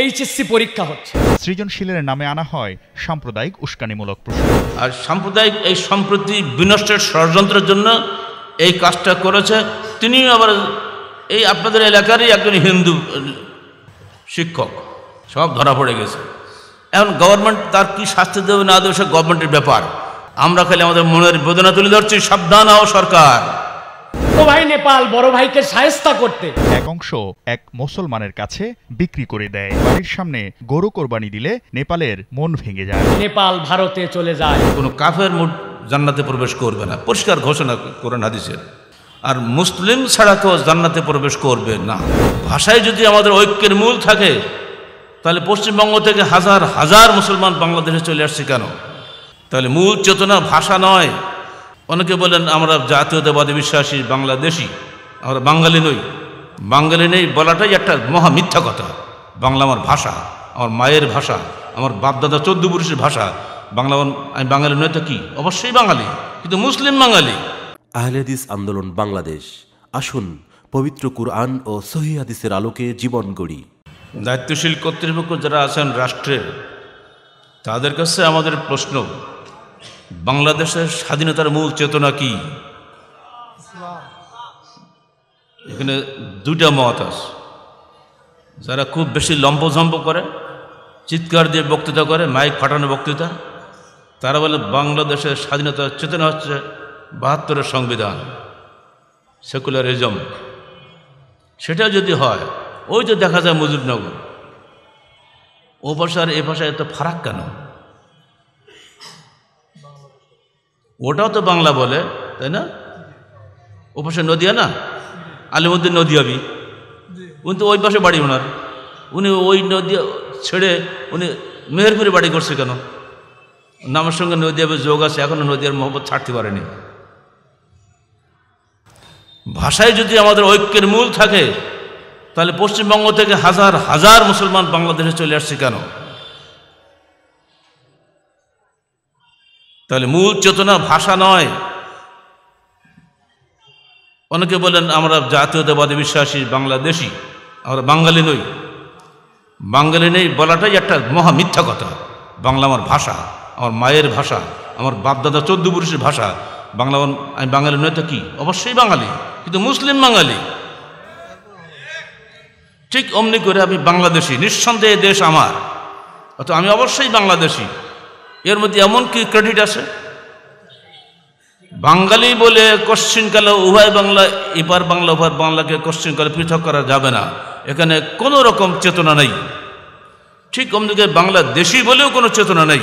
HSC পরীক্ষা হচ্ছে। সৃজনশীলের নামে আনা হয় সাম্প্রদায়িক উস্কানিমূলক প্রশ্ন। আর সাম্প্রদায়িক এই সম্প্রতি বিনষ্টের ষড়যন্ত্রের জন্য এই কাজটা করেছে। তিনি আবার এই আপনাদের এলাকারই একজন হিন্দু শিক্ষক সব ধরা পড়ে গেছে। এখন গভর্নমেন্ট তার কি শাস্তি দেবে না দেবে সে গভর্নমেন্টের ব্যাপার। আমরা খালি আমাদের মনের বেদনা তুলে ধরছি সাবধান হও সরকার। ও ভাই নেপাল বড় ভাইকে সায়স্তা করতে। এক অংশ এক মুসলমানের কাছে বিক্রি করে দেয়। বাড়ির সামনে গরু কোরবানি দিলে নেপালের মন ভেঙে যায়। নেপাল ভারতে চলে যায়। কোনো কাফের মুড জান্নাতে প্রবেশ করবে না। পরিষ্কার ঘোষণা কোরআন হাদিসের। আর মুসলিম ছাড়া কেউ জান্নাতে প্রবেশ করবে না। ভাষায় যদি আমাদের ঐক্যের মূল থাকে তাহলে পশ্চিমবঙ্গ থেকে হাজার হাজার মুসলমান বাংলাদেশে চলে আসছে কেন? তাহলে মূল চেতনা ভাষা নয়। অনেকে বলেন আমরা জাতীয়তাবাদী বিশ্বাসী বাংলাদেশি। আমরা বাঙালি নই। বাঙালি নেই বলাটাই একটা মহা মিথ্যা কথা। বাংলা আমার ভাষা আমার মায়ের ভাষা আমার বাপদাদা চোদ্দ পুরুষের ভাষা। বাংলা আমি বাঙালি নয় তো কি? অবশ্যই বাঙালি কিন্তু মুসলিম বাঙালি। আহলেদিস আন্দোলন বাংলাদেশ। আসুন পবিত্র কুরআন ও সহি হাদিসের আলোকে জীবন গড়ি। দায়িত্বশীল কর্তৃপক্ষ যারা আছেন রাষ্ট্রের তাদের কাছে আমাদের প্রশ্ন বাংলাদেশের স্বাধীনতার মূল চেতনা কি? এখানে দুইটা মত আছে। যারা খুব বেশি লম্বঝম্প করে, চিৎকার দিয়ে বক্তৃতা করে, মাইক ফাটানো বক্তৃতা, তারা বলে বাংলাদেশের স্বাধীনতার চেতনা হচ্ছে বাহাত্তরের সংবিধান, সেকুলারিজম। সেটা যদি হয়, ওই তো দেখা যায় মুজিবনগর, ও ভাষা আর এ ভাষায় এত ফারাক কেন? ওটাও তো বাংলা বলে তাই না? ও পাশে নদিয়া না? আলিমুদ্দিন নদিয়াবি। উনি তো ওই পাশে বাড়ি ওনার। উনি ওই নদিয়া ছেড়ে উনি মেহেরপুরে বাড়ি করছে কেন? নামের সঙ্গে নদিয়াবে যোগ আছে এখনও নদিয়ার মোহব্বত ছাড়তে পারেনি। ভাষায় যদি আমাদের ঐক্যের মূল থাকে তাহলে পশ্চিমবঙ্গ থেকে হাজার হাজার মুসলমান বাংলাদেশে চলে আসছে কেন? তাহলে মূল চেতনা ভাষা নয়। অনেকে বলেন, আমরা জাতীয়তাবাদী বিশ্বাসী, বাংলাদেশি, আমরা বাঙালি নই। বাঙালি নেই বলাটাই একটা মহা মিথ্যা কথা। বাংলা আমার ভাষা, আমার মায়ের ভাষা, আমার বাপদাদা চোদ্দ পুরুষের ভাষা। বাংলা আমি বাঙালি নয় তো কি? অবশ্যই বাঙালি, কিন্তু মুসলিম বাঙালি। ঠিক অমনি করে আমি বাংলাদেশি, নিঃসন্দেহে দেশ আমার। অত আমি অবশ্যই বাংলাদেশি। এর মধ্যে এমন কি ক্রেডিট আছে? বাঙালি বলে কোশ্চিনকালে উভয় বাংলা, এপার বাংলা, ওপার বাংলাকে কোশ্চিনকালে পৃথক করা যাবে না। এখানে কোনো রকম চেতনা নেই। ঠিক অমদিকে বাংলাদেশি বলেও কোনো চেতনা নেই।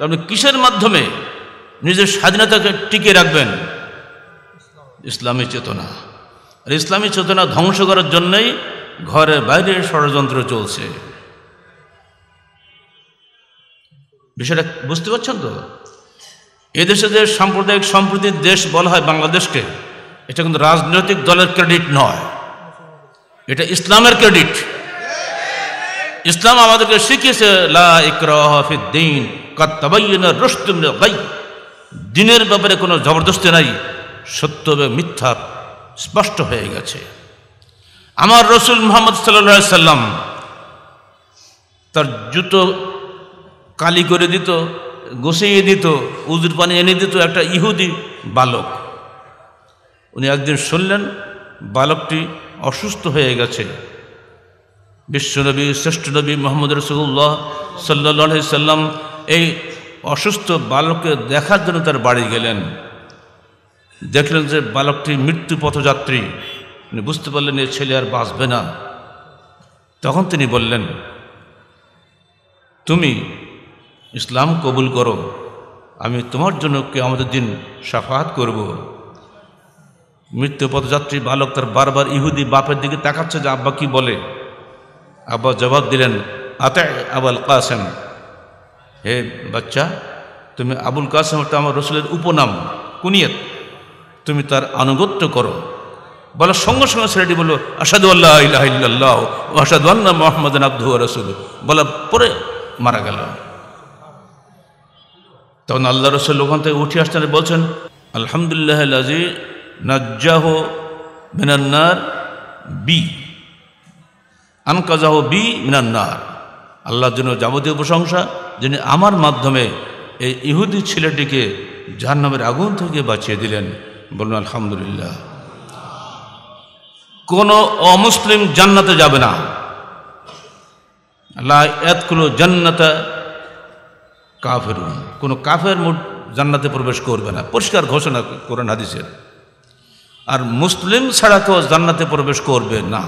আপনি কিসের মাধ্যমে নিজের স্বাধীনতাকে টিকে রাখবেন? ইসলামী চেতনা। আর ইসলামী চেতনা ধ্বংস করার জন্যই ঘরে বাইরে ষড়যন্ত্র চলছে। বিষয়টা বুঝতে পারছেন তো? এদেশে যে সাম্প্রদায়িক সম্প্রীতির দেশ বলা হয় বাংলাদেশকে, এটা কিন্তু রাজনৈতিক দলের ক্রেডিট নয়। এটা ইসলামের ক্রেডিট ইসলাম আমাদেরকে শিখিয়েছে, লা ইকরাহ ফিদ্দিন কাদ তাবায়্যানা রুশদু মিনাল গাই দিনের ব্যাপারে কোনো জবরদস্তি নাই, সত্য এবং মিথ্যা স্পষ্ট হয়ে গেছে। আমার রসুল মোহাম্মদ সাল্লা সাল্লাম তার জুতো কালি করে দিত গোসিয়ে দিত, উজুর পানি এনে দিত একটা ইহুদি বালক। উনি একদিন শুনলেন, বালকটি অসুস্থ হয়ে গেছে। বিশ্বনবী শ্রেষ্ঠ নবী মোহাম্মদ রসুল্লাহ সাল্লাহ সাল্লাম এই অসুস্থ বালককে দেখার জন্য তার বাড়ি গেলেন। দেখলেন যে বালকটি মৃত্যু পথযাত্রী। উনি বুঝতে পারলেন এ ছেলে আর বাঁচবে না। তখন তিনি বললেন, তুমি ইসলাম কবুল করো। আমি তোমার জন্য কে আমাদের দিন সাফাহাত করব। মৃত্যু পথযাত্রী বালক তার বারবার ইহুদি বাপের দিকে তাকাচ্ছে যে আব্বা কি বলে। আব্বা জবাব দিলেন, আতে আবুল কাসেম। হে বাচ্চা, তুমি আবুল কাসেম তো আমার রসুলের উপনাম, কুনিয়ত, তুমি তার আনুগত্য করো। বলার সঙ্গে সঙ্গে ছেলেটি বলল আসাদু আল্লাহ ও আসাদু আন্না মোহাম্মদ আব্দু রসুল বলার পরে মারা গেল। তখন আল্লাহ রসুল ওখান থেকে উঠে আসতেন বলছেন, আলহামদুলিল্লাহ লাজি নাজ্জাহ মিনান্নার বি, আনকাজাহ বি মিনান্নার। আল্লাহর জন্য যাবতীয় প্রশংসা, যিনি আমার মাধ্যমে এই ইহুদি ছেলেটিকে জাহান্নামের আগুন থেকে বাঁচিয়ে দিলেন। বলুন আলহামদুলিল্লাহ। কোনো অমুসলিম জান্নাতে যাবে না। আল্লাহ এতগুলো জান্নাতা কাফের কোনো কাফের জান্নাতে প্রবেশ করবে না। পরিষ্কার ঘোষণা করেন হাদিসের। আর মুসলিম ছাড়া কেউ জান্নাতে প্রবেশ করবে না।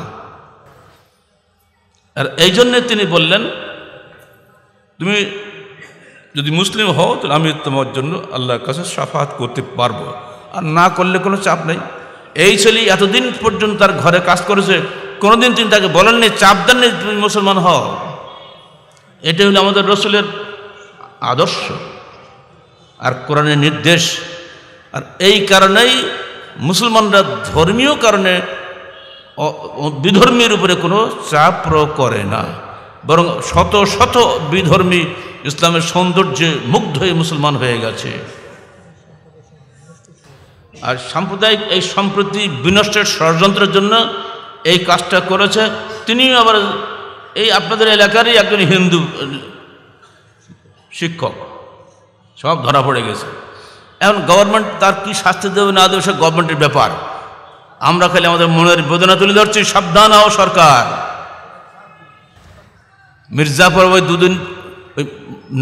আর এই জন্যে তিনি বললেন, তুমি যদি মুসলিম হও, তাহলে আমি তোমার জন্য আল্লাহর কাছে সাফাত করতে পারব। আর না করলে কোনো চাপ নেই। এই ছেলে এতদিন পর্যন্ত তার ঘরে কাজ করেছে, কোনোদিন তিনি তাকে বলেননি, চাপ দেননি তুমি মুসলমান হও। এটা হলো আমাদের রসুলের আদর্শ আর কোরআনের নির্দেশ। আর এই কারণেই মুসলমানরা ধর্মীয় কারণে বিধর্মীর উপরে কোনো চাপ প্রয়োগ করে না। বরং শত শত বিধর্মী ইসলামের সৌন্দর্যে মুগ্ধ হয়ে মুসলমান হয়ে গেছে। আর সাম্প্রদায়িক এই সম্প্রতি বিনষ্টের ষড়যন্ত্রের জন্য এই কাজটা করেছে। তিনিও আবার এই আপনাদের এলাকারই একজন হিন্দু শিক্ষক, সব ধরা পড়ে গেছে। এখন গভর্নমেন্ট তার কি শাস্তি দেবে না দেবে সে গভর্নমেন্টের ব্যাপার। আমরা খালি আমাদের মনের বেদনা তুলে ধরছি, সাবধান হও সরকার। মির্জাফর ওই দুদিন ওই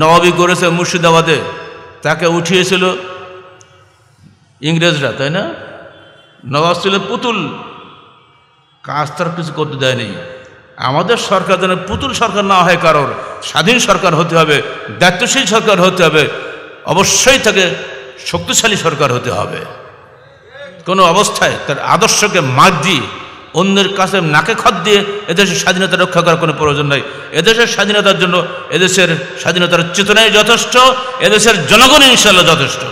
নবাবি করেছে মুর্শিদাবাদে, তাকে উঠিয়েছিল ইংরেজরা, তাই না? নবাব ছিল পুতুল, কাজ তার কিছু করতে দেয়নি। আমাদের সরকার যেন পুতুল সরকার না হয় কারোর, স্বাধীন সরকার হতে হবে, দায়িত্বশীল সরকার হতে হবে, অবশ্যই তাকে শক্তিশালী সরকার হতে হবে। কোনো অবস্থায় তার আদর্শকে মাগ দিয়ে, অন্যের কাছে নাকে খত দিয়ে এদেশের স্বাধীনতা রক্ষা করার কোনো প্রয়োজন নাই। এদেশের স্বাধীনতার জন্য এদেশের স্বাধীনতার চেতনাই যথেষ্ট, এদেশের জনগণ ইনশাল্লাহ যথেষ্ট।